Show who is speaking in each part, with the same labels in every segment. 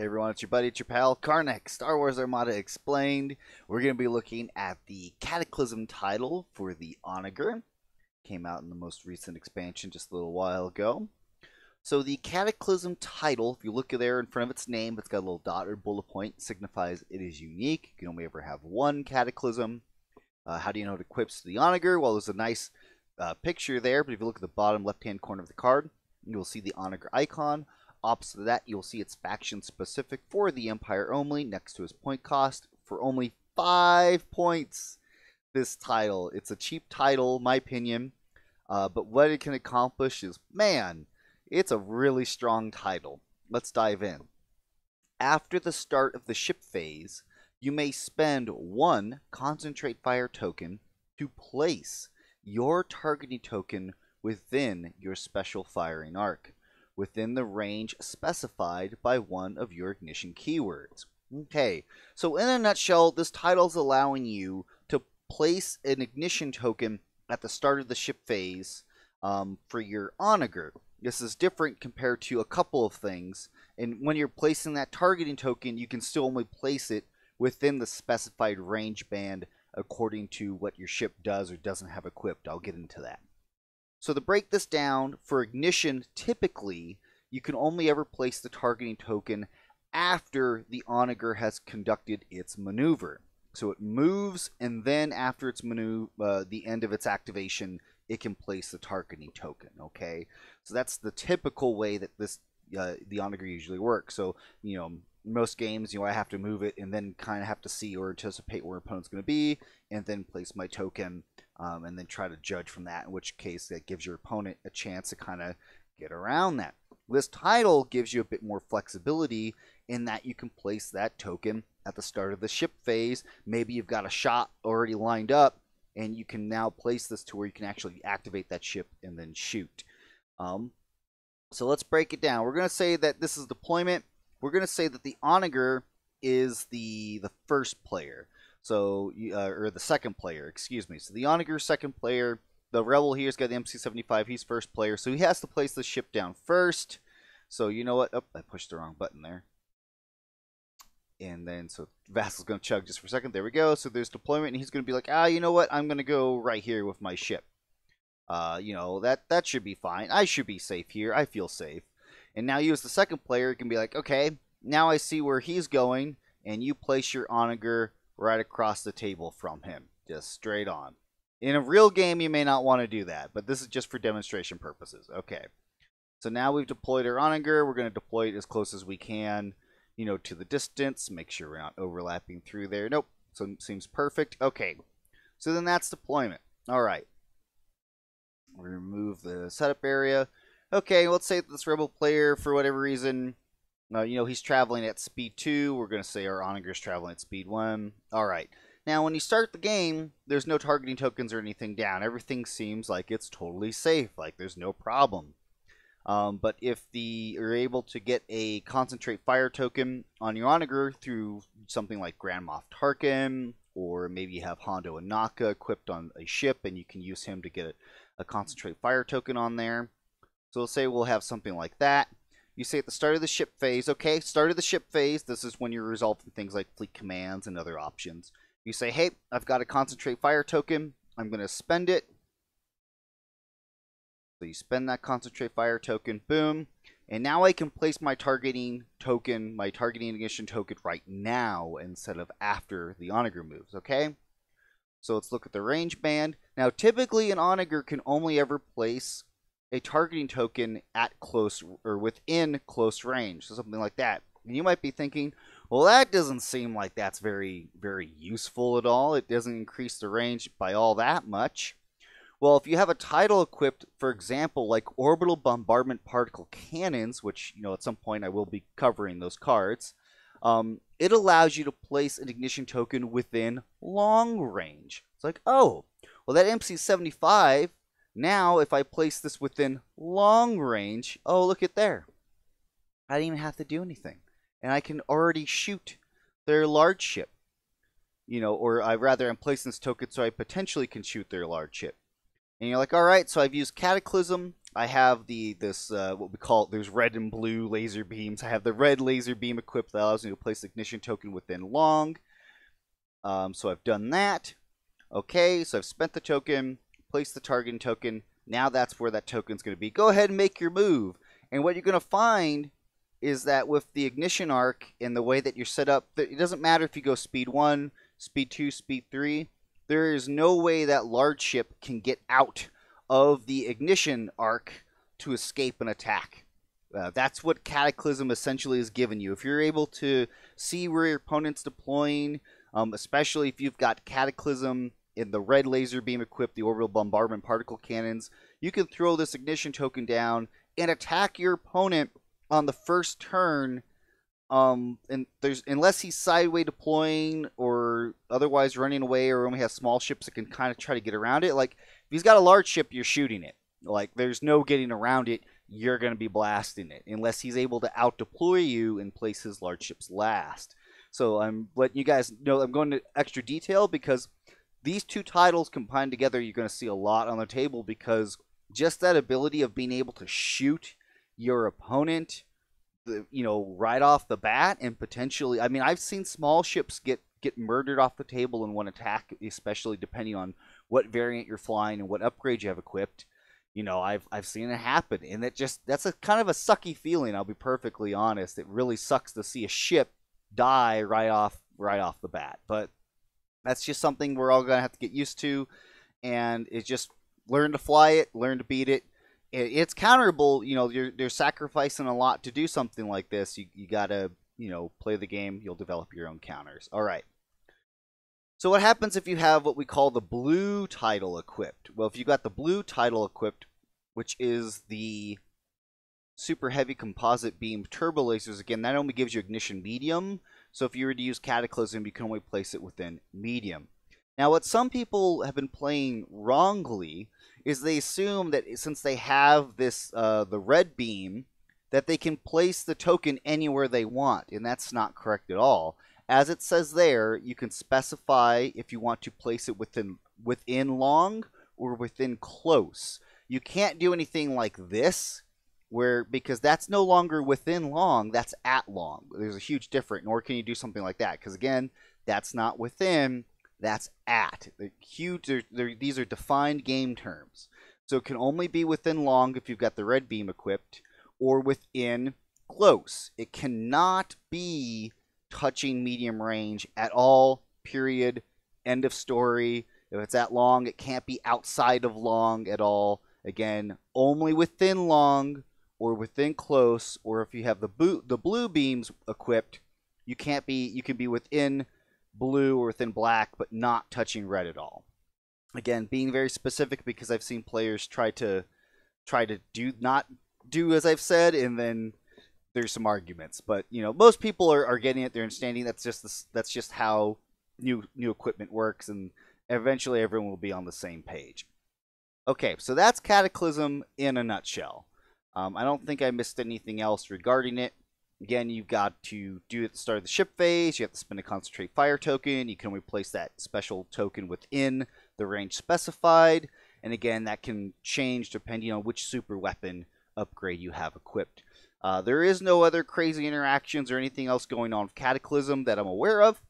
Speaker 1: Hey everyone, it's your buddy, it's your pal, Karneck, Star Wars Armada Explained. We're going to be looking at the Cataclysm title for the Onager. Came out in the most recent expansion just a little while ago. So the Cataclysm title, if you look there in front of its name, it's got a little dot or bullet point, signifies it is unique. You can only ever have one Cataclysm. Uh, how do you know it equips the Onager? Well, there's a nice uh, picture there, but if you look at the bottom left-hand corner of the card, you'll see the Onager icon. Opposite of that, you'll see it's faction specific for the Empire only, next to his point cost, for only five points. This title, it's a cheap title, my opinion, uh, but what it can accomplish is, man, it's a really strong title. Let's dive in. After the start of the ship phase, you may spend one concentrate fire token to place your targeting token within your special firing arc within the range specified by one of your ignition keywords. Okay, so in a nutshell, this title is allowing you to place an ignition token at the start of the ship phase um, for your onager. This is different compared to a couple of things, and when you're placing that targeting token, you can still only place it within the specified range band according to what your ship does or doesn't have equipped. I'll get into that. So to break this down, for ignition, typically, you can only ever place the targeting token after the onager has conducted its maneuver. So it moves, and then after its maneuver, uh, the end of its activation, it can place the targeting token. Okay, so that's the typical way that this uh, the onager usually works. So you know, most games, you know, I have to move it and then kind of have to see or anticipate where opponent's going to be, and then place my token um, and then try to judge from that, in which case that gives your opponent a chance to kind of get around that. This title gives you a bit more flexibility in that you can place that token at the start of the ship phase. Maybe you've got a shot already lined up, and you can now place this to where you can actually activate that ship and then shoot. Um, so let's break it down. We're going to say that this is deployment. We're going to say that the Onager is the the first player. So, uh, or the second player, excuse me. So the Onager second player. The Rebel here's got the MC-75. He's first player. So he has to place the ship down first. So you know what? Oh, I pushed the wrong button there. And then, so Vassal's going to chug just for a second. There we go. So there's deployment, and he's going to be like, ah, you know what? I'm going to go right here with my ship. Uh, you know, that, that should be fine. I should be safe here. I feel safe. And now you as the second player can be like, okay, now I see where he's going, and you place your Onager right across the table from him, just straight on. In a real game, you may not want to do that, but this is just for demonstration purposes. Okay. So now we've deployed our Onager. We're going to deploy it as close as we can, you know, to the distance. Make sure we're not overlapping through there. Nope. So seems perfect. Okay. So then that's deployment. All right. Remove the setup area. Okay, let's say this rebel player, for whatever reason, uh, you know, he's traveling at speed 2. We're going to say our Onager is traveling at speed 1. All right. Now, when you start the game, there's no targeting tokens or anything down. Everything seems like it's totally safe, like there's no problem. Um, but if the you're able to get a concentrate fire token on your Onager through something like Grand Moff Tarkin, or maybe you have Hondo Ohnaka equipped on a ship, and you can use him to get a, concentrate fire token on there. So let's say we'll have something like that. You say at the start of the ship phase, okay, start of the ship phase, this is when you're resolving things like fleet commands and other options. You say, hey, I've got a concentrate fire token. I'm going to spend it. So you spend that concentrate fire token, boom. And now I can place my targeting token, my targeting ignition token right now instead of after the onager moves, okay? So let's look at the range band. Now typically an onager can only ever place a targeting token at close or within close range, so something like that. And you might be thinking, well, that doesn't seem like that's very, very useful at all. It doesn't increase the range by all that much. Well, if you have a title equipped, for example, like orbital bombardment particle cannons, which, you know, at some point I will be covering those cards, um, it allows you to place an ignition token within long range. It's like, oh, well, that MC75 now, if I place this within long range, oh, look at there. I didn't even have to do anything. And I can already shoot their large ship. You know, or I rather I'm placing this token so I potentially can shoot their large ship. And you're like, all right, so I've used Cataclysm. I have the this uh, what we call there's red and blue laser beams. I have the red laser beam equipped that allows me to place the ignition token within long. Um, so I've done that. Okay, so I've spent the token, placed the target token. Now that's where that token's going to be. Go ahead and make your move. And what you're going to find is that with the ignition arc and the way that you're set up, it doesn't matter if you go speed 1, speed 2, speed 3. There is no way that large ship can get out of the ignition arc to escape an attack. Uh, that's what Cataclysm essentially has given you. If you're able to see where your opponent's deploying, um, especially if you've got Cataclysm in the red laser beam equipped, the orbital bombardment particle cannons, you can throw this ignition token down and attack your opponent on the first turn. Um, and there's unless he's sideways deploying or otherwise running away, or only has small ships that can kind of try to get around it. Like if he's got a large ship, you're shooting it. Like there's no getting around it. You're going to be blasting it unless he's able to out deploy you and place his large ships last. So I'm letting you guys know I'm going to extra detail because these two titles combined together, you're going to see a lot on the table because just that ability of being able to shoot your opponent, the, you know, right off the bat, and potentially, I mean, I've seen small ships get get murdered off the table in one attack, especially depending on what variant you're flying and what upgrade you have equipped. You know, I've I've seen it happen, and it just that's a kind of a sucky feeling. I'll be perfectly honest. It really sucks to see a ship die right off right off the bat, but that's just something we're all gonna have to get used to, and it's just learn to fly it, learn to beat it. It's counterable. You know, you're they're sacrificing a lot to do something like this. You you gotta you know play the game. You'll develop your own counters. All right. So what happens if you have what we call the blue title equipped? Well, if you got the blue title equipped, which is the super heavy composite beam turbo lasers, again, that only gives you ignition medium. So if you were to use Cataclysm, you can only place it within medium. Now, what some people have been playing wrongly is they assume that since they have this uh, the red beam, that they can place the token anywhere they want, and that's not correct at all. As it says there, you can specify if you want to place it within within long or within close. You can't do anything like this where because that's no longer within long, that's at long. There's a huge difference. Nor can you do something like that because again, that's not within, that's at. They're huge. They're, they're, these are defined game terms. So it can only be within long if you've got the red beam equipped, or within close. It cannot be touching medium range at all. Period. End of story. If it's that long, it can't be outside of long at all. Again, only within long or within close, or if you have the blue, the blue beams equipped, you can't be you can be within blue or within black, but not touching red at all. Again, being very specific because I've seen players try to try to do not do as I've said, and then there's some arguments. But you know, most people are, are getting it. They're understanding that's just this, that's just how new new equipment works, and eventually everyone will be on the same page. Okay, so that's Cataclysm in a nutshell. Um, I don't think I missed anything else regarding it. Again, you've got to do at the start of the ship phase. You have to spend a concentrate fire token. You can only place that special token within the range specified. And again, that can change depending on which super weapon upgrade you have equipped. Uh, there is no other crazy interactions or anything else going on with Cataclysm that I'm aware of.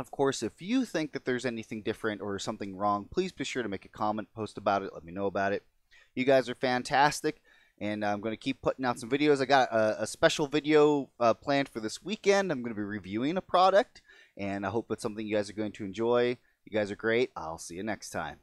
Speaker 1: Of course, if you think that there's anything different or something wrong, please be sure to make a comment, post about it, let me know about it. You guys are fantastic and I'm going to keep putting out some videos. I got a, a special video uh, planned for this weekend. I'm going to be reviewing a product, and I hope it's something you guys are going to enjoy. You guys are great. I'll see you next time.